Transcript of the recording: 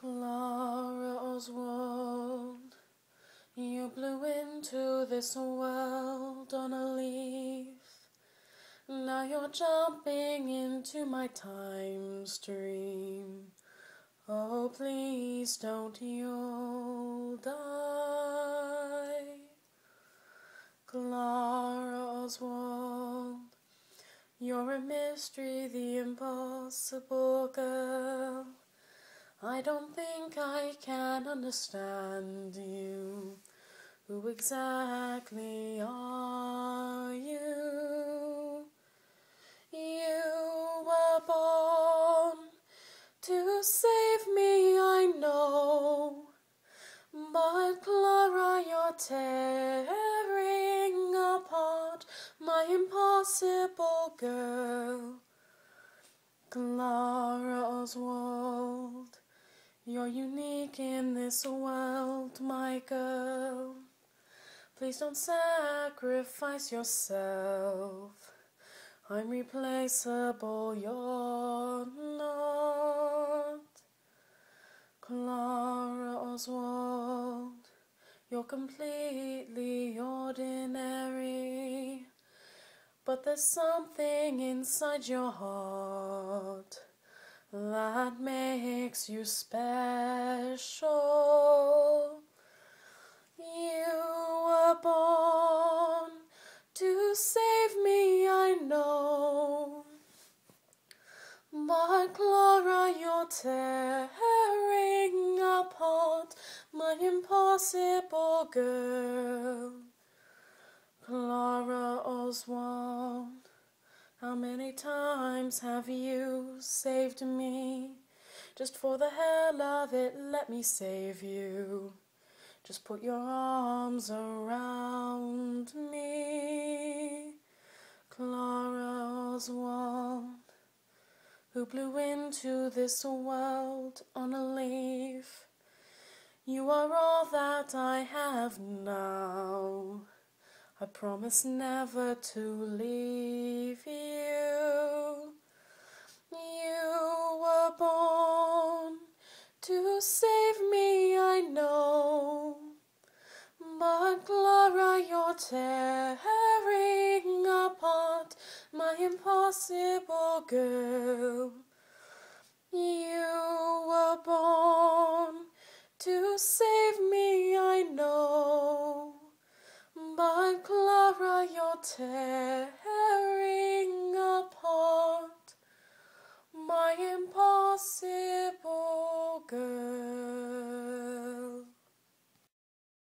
Clara Oswald, you blew into this world on a leaf. Now you're jumping into my time stream. Oh, please don't you die. Clara Oswald, you're a mystery, the impossible girl. I don't think I can understand you. Who exactly are you? You were born to save me, I know. But Clara, you're tearing apart my impossible girl. Clara Oswald. You're unique in this world, my girl. Please don't sacrifice yourself. I'm replaceable, you're not. Clara Oswald, you're completely ordinary. But there's something inside your heart that makes you special. You were born to save me, I know. But Clara, you're tearing apart my impossible girl. Clara Oswald. How many times have you saved me? Just for the hell of it, let me save you. Just put your arms around me. Clara Oswald, who blew into this world on a leaf. You are all that I have now. I promise never to leave you. to save me, I know. But Clara, you're tearing apart my impossible girl. You were born to save me, I know. But Clara, you're tearing apart my impossible.